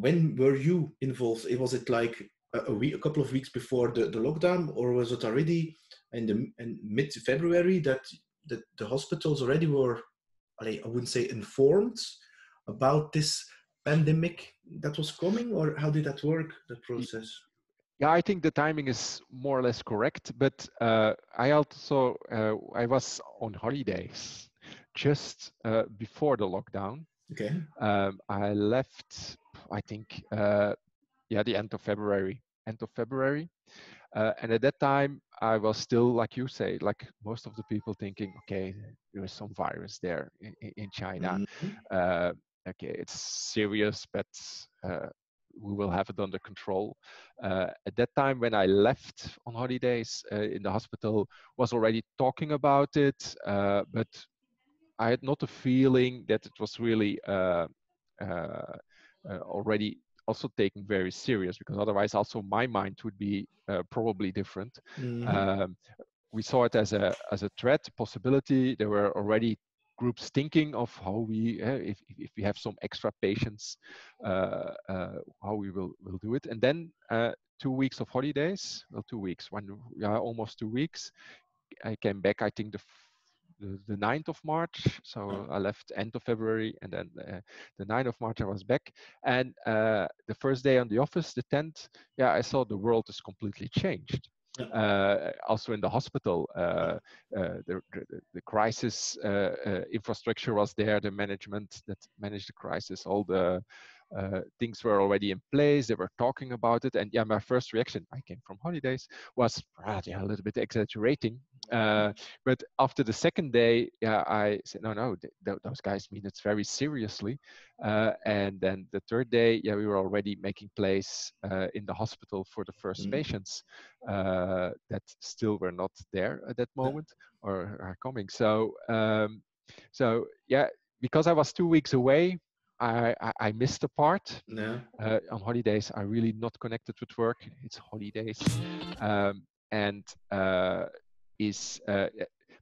when were you involved? Was it like a, week, a couple of weeks before the, the lockdown, or was it already in the in mid February that, that the hospitals already were, I wouldn't say informed about this pandemic that was coming, or how did that work? That process. Yeah, I think the timing is more or less correct, but uh, I also uh, I was on holidays just uh, before the lockdown. Okay. Um, I left, I think, uh, yeah, the end of February, end of February, uh, and at that time I was still, like you say, like most of the people thinking, okay, there is some virus there in, in China. Mm-hmm. Uh, okay, it's serious, but we will have it under control. Uh, at that time, when I left on holidays uh, in the hospital, was already talking about it, uh, but I had not a feeling that it was really uh, uh, uh, already also taken very serious because otherwise also my mind would be probably different. Mm-hmm. Um, we saw it as a as a threat possibility. There were already groups thinking of how we, uh, if, if we have some extra patients, uh, uh, how we will, will do it. And then two weeks of holidays, well, two weeks, one, yeah, almost two weeks. I came back, I think the the, the 9th of March. So mm. I left end of February and then uh, the 9th of March I was back. And uh, the first day on the office, the 10th, yeah, I saw the world is completely changed. Uh, also in the hospital, uh, uh, the, the, the, crisis infrastructure was there, the management that managed the crisis, all the uh, things were already in place. They were talking about it, and yeah, my first reaction, I came from holidays, was ah, yeah, a little bit exaggerating. Uh, but after the second day, yeah, I said, no, no, th- th- those guys mean it very seriously. Uh, and then the third day, yeah, we were already making place uh, in the hospital for the 1st mm-hmm. patients uh, that still were not there at that moment or are coming. So, um, so yeah, because I was two weeks away, I, I, I missed a part. No. Uh, on holidays, I'm really not connected with work. It's holidays, um, and uh, is uh,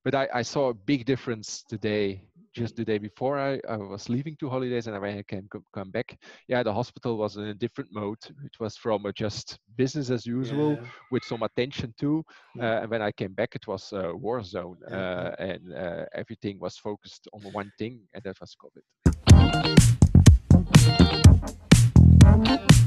but I, I, saw a big difference today. Just the day before I, I was leaving to holidays, and when I came come back, yeah, the hospital was in a different mode. It was from just business as usual yeah. with some attention too. Uh, and when I came back, it was a war zone, uh, and uh, everything was focused on one thing, and that was COVID. Thank.